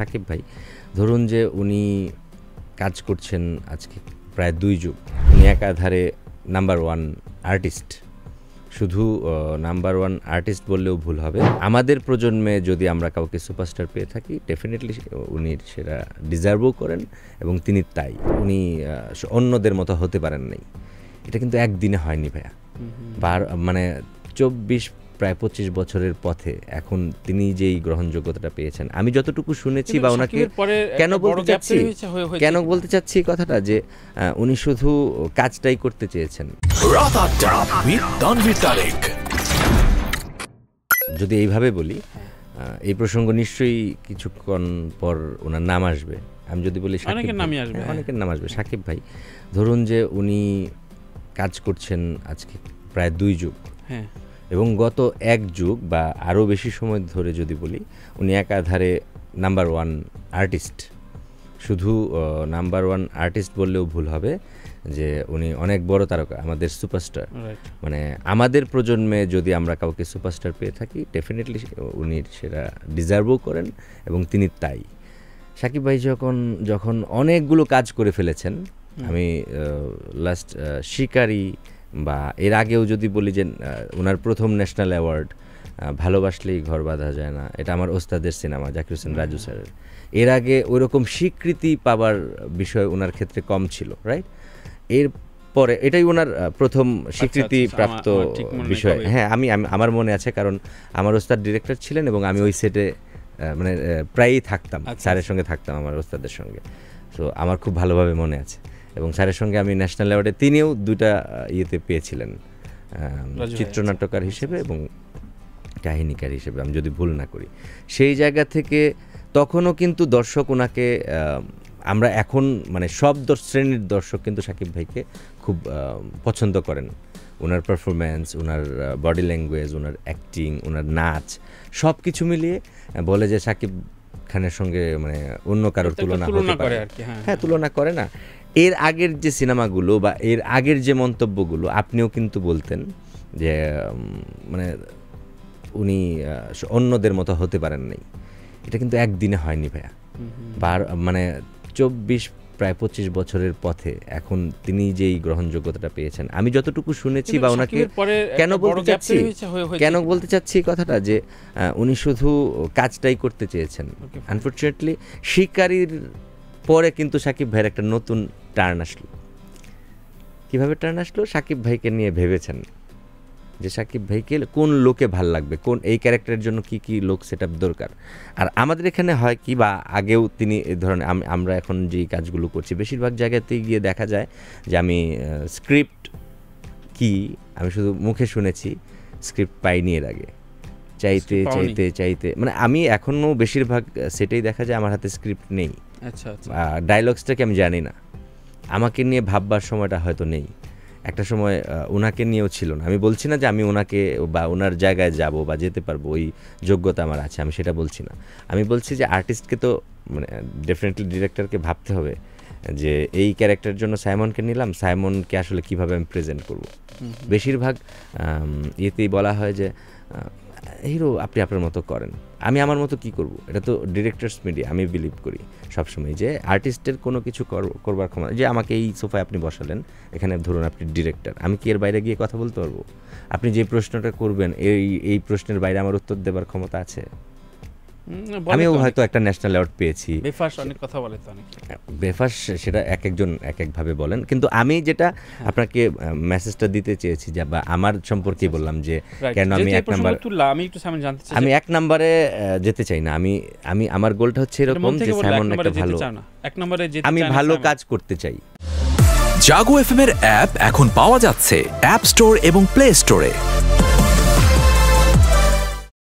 সাকিব ভাই ধরুন যে উনি কাজ করছেন আজকে প্রায় দুই যুগ। উনি একাধারে নাম্বার ওয়ান আর্টিস্ট শুধু নাম্বার ওয়ান আর্টিস্ট বললেও ভুল হবে। আমাদের প্রজন্মে যদি আমরা কাউকে সুপারস্টার পেয়ে থাকি ডেফিনেটলি উনি সেটা ডিজার্ভও করেন এবং তিনি তাই। উনি অন্যদের মতো হতে পারেন নাই। এটা কিন্তু একদিনে হয়নি ভাইয়া। বার মানে চব্বিশ প্রায় পঁচিশ বছরের পথে এখন তিনি যেই গ্রহণযোগ্যতাটা পেয়েছেন। আমি যতটুকু শুনেছি বা ওনাকে কেন বলতে চাচ্ছি? কেন বলতে চাচ্ছি এই কথাটা যে উনি শুধু কাজটাই করতে চেয়েছেন। যদি এইভাবে বলি এই প্রসঙ্গ নিশ্চয়ই কিছুক্ষণ পর ওনার নাম আসবে। আমি যদি বলি অনেকের নামই আসবে, হ্যাঁ। অনেকের নাম আসবে। সাকিব ভাই ধরুন যে উনি কাজ করছেন আজকে প্রায় দুই যুগ। হ্যাঁ। এবং গত এক যুগ বা আরও বেশি সময় ধরে যদি বলি উনি একাধারে নাম্বার ওয়ান আর্টিস্ট। শুধু নাম্বার ওয়ান আর্টিস্ট বললেও ভুল হবে যে উনি অনেক বড় তারকা আমাদের সুপারস্টার। মানে আমাদের প্রজন্মে যদি আমরা কাউকে সুপারস্টার পেয়ে থাকি ডেফিনেটলি উনি সেটা ডিজার্ভও করেন এবং তিনি তাই। সাকিব ভাই যখন যখন অনেকগুলো কাজ করে ফেলেছেন আমি লাস্ট শিকারি বা এর আগেও যদি বলি যে ওনার প্রথম ন্যাশনাল অ্যাওয়ার্ড ভালোবাসলেই ঘর বাঁধা যায় না এটা আমার ওস্তাদের সিনেমা জাকির হোসেন রাজু স্যারের। এর আগে ওইরকম স্বীকৃতি পাবার বিষয় ওনার ক্ষেত্রে কম ছিল রাইট এর পরে এটাই ওনার প্রথম স্বীকৃতি আচ্ছা, প্রাপ্ত আমার- আমার ঠিক বিষয়। হ্যাঁ আমি আমি- আমার মনে আছে কারণ আমার ওস্তাদ ডিরেক্টর ছিলেন এবং আমি ওই সেটে মানে প্রায়ই থাকতাম আচ্ছা, স্যারের সঙ্গে থাকতাম আমার ওস্তাদের সঙ্গে। তো আমার খুব ভালোভাবে মনে আছে। এবং স্যারের সঙ্গে আমি ন্যাশনাল অ্যাওয়ার্ডে তিনিও দুটা ইয়েতে পেয়েছিলেন চিত্রনাট্যকার হিসেবে এবং কাহিনীকার হিসেবে আমি যদি ভুল না করি। সেই জায়গা থেকে তখনও কিন্তু দর্শক ওনাকে আমরা এখন মানে সব শ্রেণির দর্শক কিন্তু সাকিব ভাইকে খুব পছন্দ করেন। ওনার পারফরম্যান্স ওনার বডি ল্যাঙ্গুয়েজ ওনার অ্যাক্টিং ওনার নাচ সব কিছু মিলিয়ে বলে যে সাকিব খানের সঙ্গে মানে অন্য কারোর তুলনা হতে পারে। হ্যাঁ, হ্যাঁ তুলনা করে না। এর আগের যে সিনেমাগুলো বা এর আগের যে মন্তব্যগুলো আপনিও কিন্তু বলতেন যে মানে উনি অন্যদের মতো হতে পারেন নাই। এটা কিন্তু একদিনে হয়নি ভাইয়া। বার মানে চব্বিশ প্রায় পঁচিশ বছরের পথে এখন তিনি যেই গ্রহণযোগ্যতাটা পেয়েছেন আমি যতটুকু শুনেছি বা ওনাকে কেন বলতে চাচ্ছি? কেন বলতে চাচ্ছি এই কথাটা? যে উনি শুধু কাজটাই করতে চেয়েছেন। আনফর্চুনেটলি শিকারির পরে কিন্তু সাকিব ভাইয়ের একটা নতুন টার্ন আসলো। কীভাবে টার্ন আসলো? সাকিব ভাইকে নিয়ে ভেবেছেন। যে সাকিব ভাইকে কোন লোকে ভালো লাগবে? কোন এই ক্যারেক্টারের জন্য কি কি লোক সেট দরকার? আর আমাদের এখানে হয় কি বা আগেও তিনি এ ধরনের আম- আমরা এখন যেই কাজগুলো করছি বেশিরভাগ জায়গাতেই গিয়ে দেখা যায় যে আমি স্ক্রিপ্ট কি? আমি শুধু মুখে শুনেছি স্ক্রিপ্ট পাইনি এর আগে। চাইতে চাইতে চাইতে মানে আমি এখনও বেশিরভাগ সেটাই দেখা যায় আমার হাতে স্ক্রিপ্ট নেই। আচ্ছা আচ্ছা। ডায়লগসটাকে আমি জানি না। আমাকে নিয়ে ভাববার সময়টা হয়তো নেই। একটা সময় ওনাকে নিয়েও ছিল না। আমি বলছি না যে আমি ওনাকে বা ওনার জায়গায় যাব বা যেতে পারব ওই যোগ্যতা আমার আছে আমি সেটা বলছি না। আমি বলছি যে আর্টিস্টকে তো মানে ডেফিনেটলি ডিরেক্টরকে ভাবতে হবে যে এই ক্যারেক্টারের জন্য সাইমনকে নিলাম। সাইমনকে আসলে কীভাবে আমি প্রেজেন্ট করব? বেশিরভাগ ইয়েতেই বলা হয় যে হিরো আপনি আপনার মতো করেন। আমি আমার মতো কি করব? এটা তো ডিরেক্টরস মিডিয়া আমি বিলিভ করি সবসময় যে আর্টিস্টের কোনো কিছু কর- করবার ক্ষমতা, যে আমাকে এই সোফায় আপনি বসালেন, এখানে ধরুন আপনি ডিরেক্টর আমি কি এর বাইরে গিয়ে কথা বলতে পারব? আপনি যে প্রশ্নটা করবেন, এই এই প্রশ্নের বাইরে আমার উত্তর দেবার ক্ষমতা আছে? আমিও হয়তো একটা ন্যাশনাল অ্যাওয়ার্ড পেয়েছি। বেফাস অনেক কথা বলে তো অনেক। বেফাস সেটা এক একজন এক একভাবে বলেন। কিন্তু আমি যেটা আপনাকে মেসেজটা দিতে চেয়েছি যে বা আমার সম্পর্কে বললাম যে কেন আমি এক নাম্বার আমি একটু সামনে জানতে চাই আমি এক নাম্বারে যেতে চাই না। আমি আমি আমার গোলটা হচ্ছে এরকম যে সাইমন একটা ভালো এক নম্বরে যেতে আমি ভালো কাজ করতে চাই। জাগো এফএম এর অ্যাপ এখন পাওয়া যাচ্ছে অ্যাপ স্টোর এবং প্লে স্টোরে